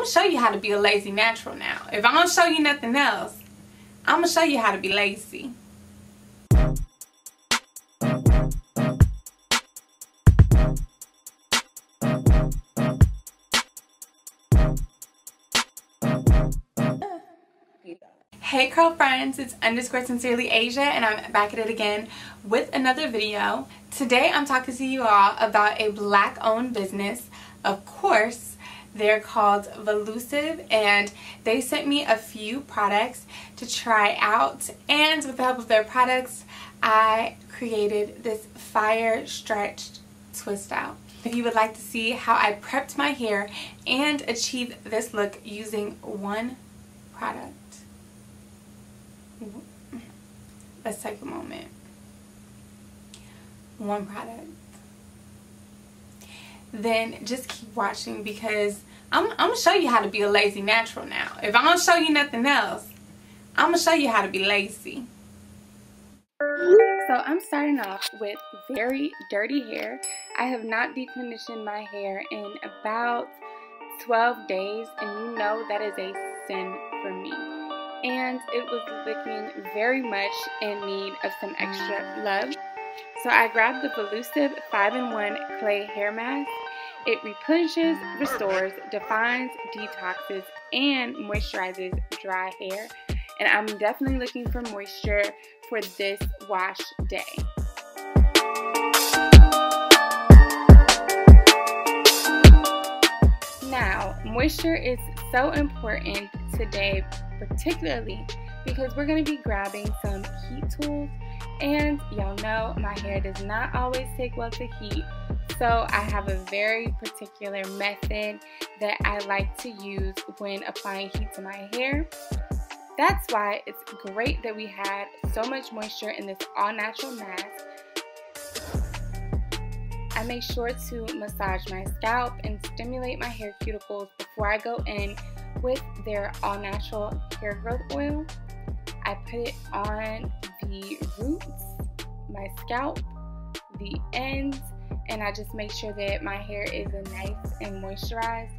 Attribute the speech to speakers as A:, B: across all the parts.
A: I'm gonna show you how to be a lazy natural now. If I don't show you nothing else, I'm gonna show you how to be lazy. Hey curl friends, it's underscore sincerely Asia and I'm back at it again with another video. Today I'm talking to you all about a black owned business. Of course, they're called Velousive and they sent me a few products to try out and with the help of their products I created this fire stretched twist out. If you would like to see how I prepped my hair and achieve this look using one product let's take a moment. One product. Then just keep watching because I'm, I'm going to show you how to be a lazy natural now. If I don't show you nothing else, I'm going to show you how to be lazy. So I'm starting off with very dirty hair. I have not deep conditioned my hair in about 12 days and you know that is a sin for me and it was looking very much in need of some extra love. So I grabbed the Velousive 5-in-1 Clay Hair Mask. It replenishes, restores, defines, detoxes, and moisturizes dry hair. And I'm definitely looking for moisture for this wash day. Now, moisture is so important today particularly because we're going to be grabbing some heat tools and y'all know my hair does not always take well to heat so I have a very particular method that I like to use when applying heat to my hair. That's why it's great that we had so much moisture in this all natural mask. I make sure to massage my scalp and stimulate my hair cuticles before I go in with their all natural hair growth oil. I put it on the roots, my scalp, the ends, and I just make sure that my hair is nice and moisturized.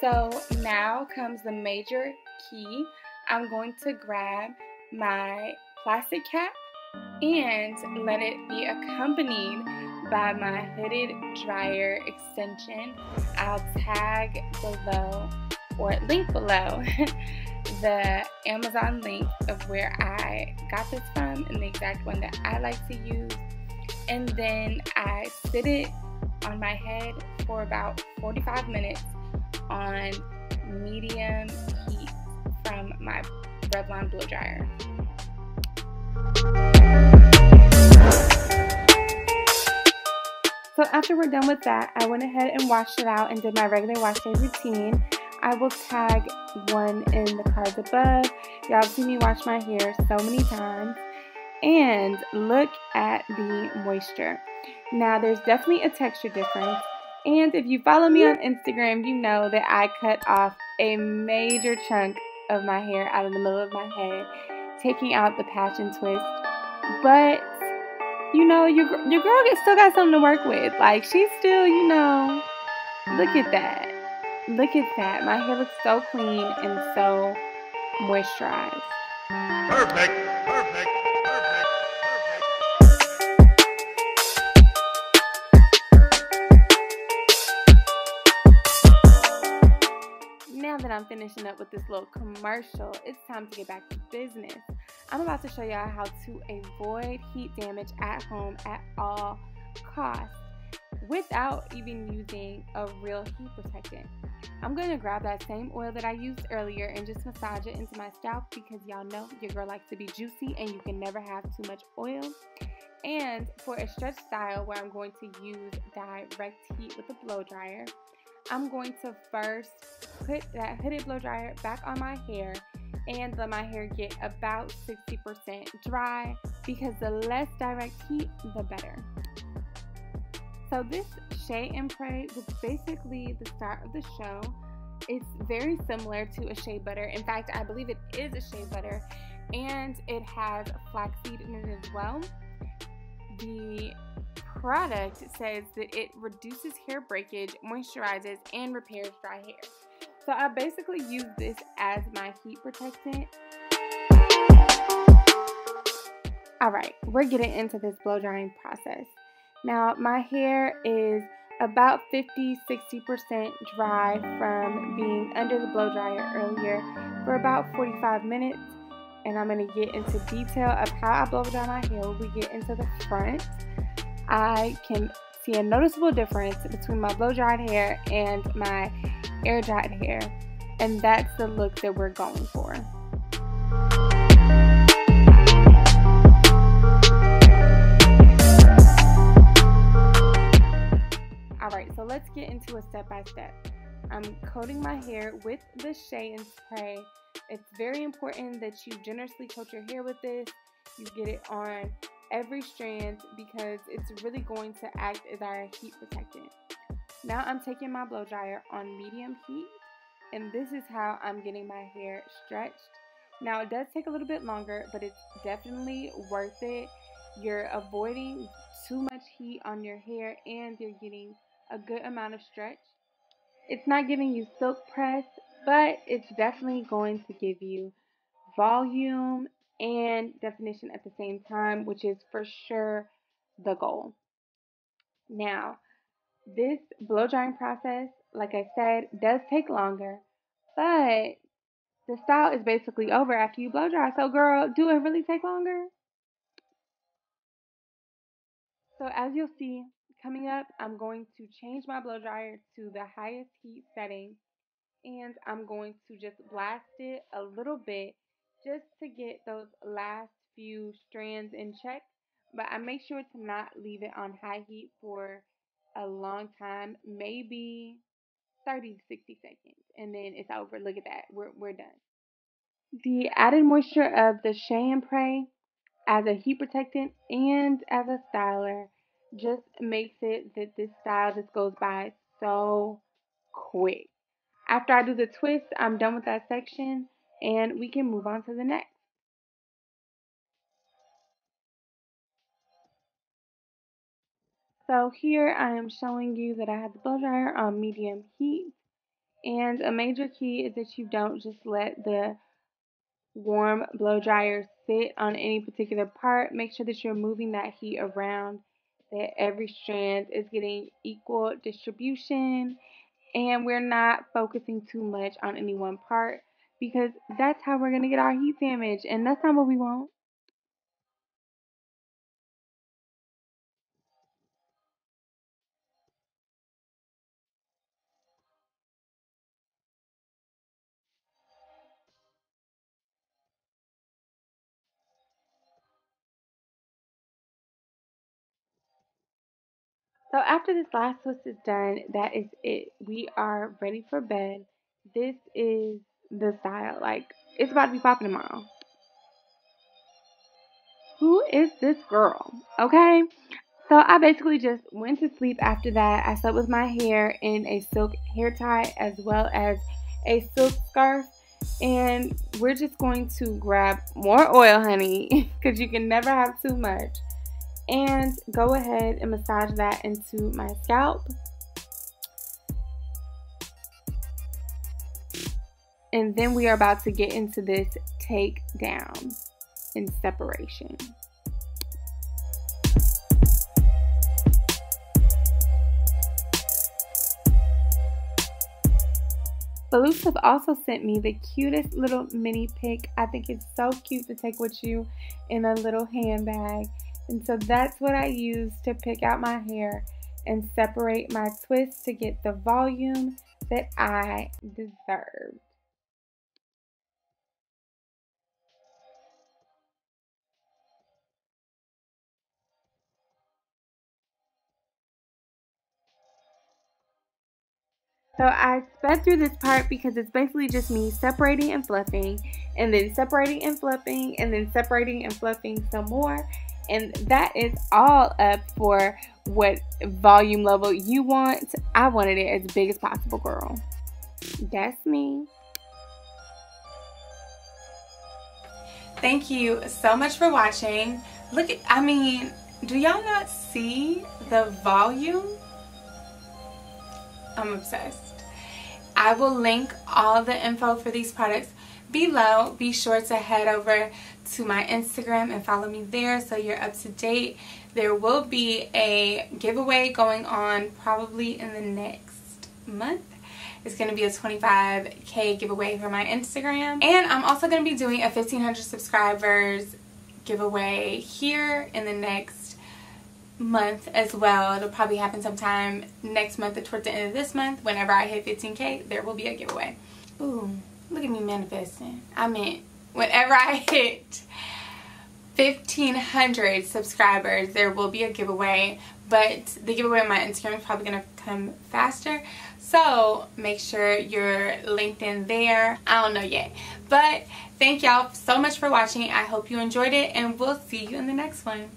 A: So now comes the major key. I'm going to grab my plastic cap and let it be accompanied by my hooded dryer extension. I'll tag below or link below the Amazon link of where I got this from and the exact one that I like to use. And then I sit it on my head for about 45 minutes on medium heat from my Revlon blow dryer. So after we're done with that, I went ahead and washed it out and did my regular wash day routine. I will tag one in the cards above. Y'all have seen me wash my hair so many times. And look at the moisture. Now there's definitely a texture difference and if you follow me on Instagram, you know that I cut off a major chunk of my hair out of the middle of my head, taking out the patch and twist. But you know, your your girl still got something to work with. Like she's still, you know, look at that. Look at that. My hair looks so clean and so moisturized.
B: Perfect.
A: That I'm finishing up with this little commercial, it's time to get back to business. I'm about to show y'all how to avoid heat damage at home at all costs without even using a real heat protectant. I'm going to grab that same oil that I used earlier and just massage it into my scalp because y'all know your girl likes to be juicy and you can never have too much oil. And for a stretch style where I'm going to use direct heat with a blow dryer, I'm going to first put that hooded blow dryer back on my hair and let my hair get about 60% dry because the less direct heat, the better. So this Shea and Pray was basically the start of the show. It's very similar to a shea butter. In fact, I believe it is a shea butter, and it has flaxseed in it as well. The product says that it reduces hair breakage, moisturizes, and repairs dry hair. So I basically use this as my heat protectant. All right, we're getting into this blow drying process. Now, my hair is about 50 60% dry from being under the blow dryer earlier for about 45 minutes. And I'm going to get into detail of how I blow dry my hair we get into the front. I can see a noticeable difference between my blow dried hair and my air dried hair, and that's the look that we're going for. Alright, so let's get into a step by step. I'm coating my hair with the Shea and Pray. It's very important that you generously coat your hair with this. You get it on every strand because it's really going to act as our heat protectant. Now I'm taking my blow dryer on medium heat and this is how I'm getting my hair stretched. Now it does take a little bit longer but it's definitely worth it. You're avoiding too much heat on your hair and you're getting a good amount of stretch. It's not giving you silk press but it's definitely going to give you volume and definition at the same time, which is for sure the goal. Now, this blow drying process, like I said, does take longer, but the style is basically over after you blow dry. So, girl, do it really take longer? So, as you'll see, coming up, I'm going to change my blow dryer to the highest heat setting and I'm going to just blast it a little bit just to get those last few strands in check. But I make sure to not leave it on high heat for a long time, maybe 30 to 60 seconds, and then it's over. Look at that, we're, we're done. The added moisture of the Shea and Pray as a heat protectant and as a styler just makes it that this style just goes by so quick. After I do the twist, I'm done with that section and we can move on to the next. So here I am showing you that I have the blow dryer on medium heat. And a major key is that you don't just let the warm blow dryer sit on any particular part. Make sure that you're moving that heat around, that every strand is getting equal distribution, and we're not focusing too much on any one part because that's how we're going to get our heat damage, and that's not what we want. So after this last twist is done, that is it. We are ready for bed. This is the style. Like, it's about to be popping tomorrow. Who is this girl? Okay. So I basically just went to sleep after that. I slept with my hair in a silk hair tie as well as a silk scarf. And we're just going to grab more oil, honey, because you can never have too much. And go ahead and massage that into my scalp. And then we are about to get into this take down and separation. Baloof have also sent me the cutest little mini pick. I think it's so cute to take with you in a little handbag. And so that's what I use to pick out my hair and separate my twists to get the volume that I deserve. So I sped through this part because it's basically just me separating and fluffing and then separating and fluffing and then separating and fluffing some more. And that is all up for what volume level you want. I wanted it as big as possible, girl. That's me. Thank you so much for watching. Look at, I mean, do y'all not see the volume? I'm obsessed. I will link all the info for these products below. Be sure to head over to my Instagram and follow me there so you're up to date. There will be a giveaway going on probably in the next month. It's going to be a 25k giveaway for my Instagram. And I'm also going to be doing a 1500 subscribers giveaway here in the next month as well. It'll probably happen sometime next month or towards the end of this month. Whenever I hit 15k, there will be a giveaway. Ooh, look at me manifesting. I meant whenever I hit 1500 subscribers, there will be a giveaway. But the giveaway on my Instagram is probably going to come faster. So make sure you're linked in there. I don't know yet. But thank y'all so much for watching. I hope you enjoyed it and we'll see you in the next one.